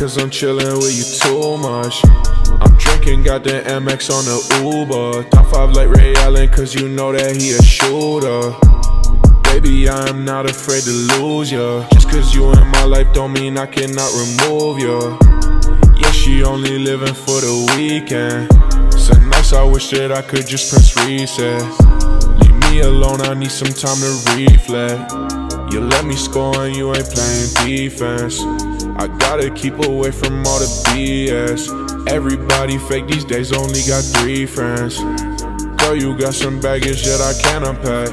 cause I'm chillin' with you too much. I'm drinking, got the MX on the Uber. Top 5 like Ray Allen cause you know that he a shooter. Baby, I am not afraid to lose ya. Just cause you in my life don't mean I cannot remove ya. Yeah, she only living for the weekend. So nice, I wish that I could just press reset. Leave me alone, I need some time to reflect. You let me score and you ain't playing defense. I gotta keep away from all the BS. Everybody fake these days, only got three friends. Girl, you got some baggage that I can't unpack.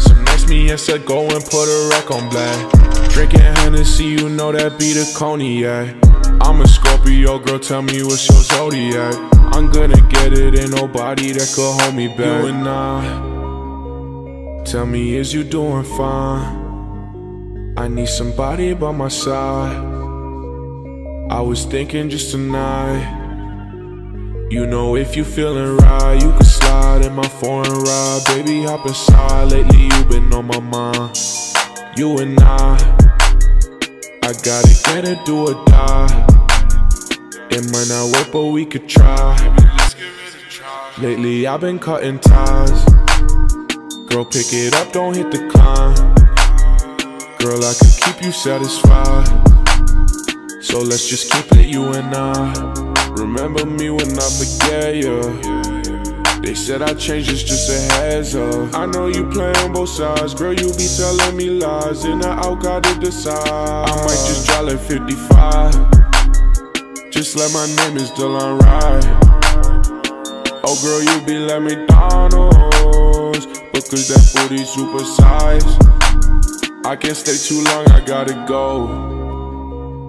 So next me and said, go and put a rack on black. Drinking Hennessy, you know that be the cognac. I'm a Scorpio, girl, tell me what's your zodiac. I'm gonna get it, ain't nobody that could hold me back. You and I, tell me, is you doing fine? I need somebody by my side. I was thinking just tonight. You know, if you feeling right, you can slide in my foreign ride. Baby, hop inside. Lately, you been on my mind. You and I, I gotta get it, do or die. It might not work, but we could try. Lately, I've been cutting ties. Girl, pick it up, don't hit the climb. Girl, I can keep you satisfied. So let's just keep it you and I. Remember me when I forget you. They said I changed, it's just a heads up. I know you play on both sides, girl. You be telling me lies, and I out gotta decide. I might just drive like 55. Just let my name is Dylan Right. Oh, girl, you be like McDonald's because that booty super size. I can't stay too long, I gotta go.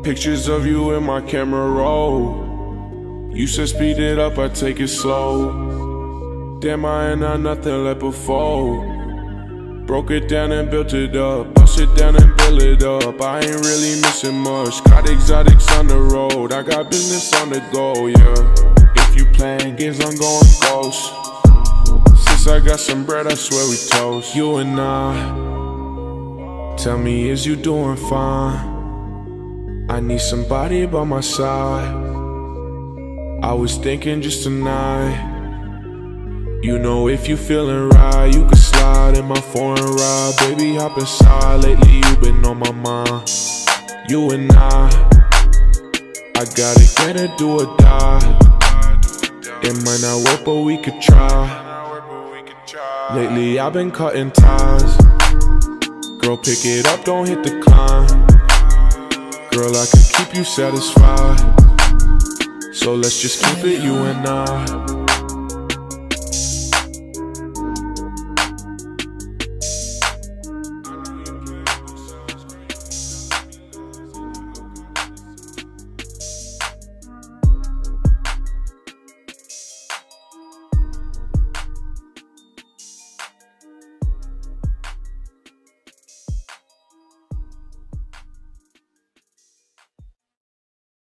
Pictures of you in my camera roll. You said speed it up, I take it slow. Damn, I ain't not nothing like before. Broke it down and built it up. Bust it down and build it up. I ain't really missing much. Got exotics on the road. I got business on the go, yeah. If you playing games, I'm going ghost. Since I got some bread, I swear we toast. You and I. Tell me, is you doing fine? I need somebody by my side. I was thinking just tonight. You know, if you feeling right, you can slide in my foreign ride. Baby, hop inside. Lately, you been on my mind. You and I, I gotta get it, do or die. It might not work, but we could try. Lately, I've been cutting ties. Girl, pick it up, don't hit the climb. Girl, I can keep you satisfied. So let's just keep it you and I.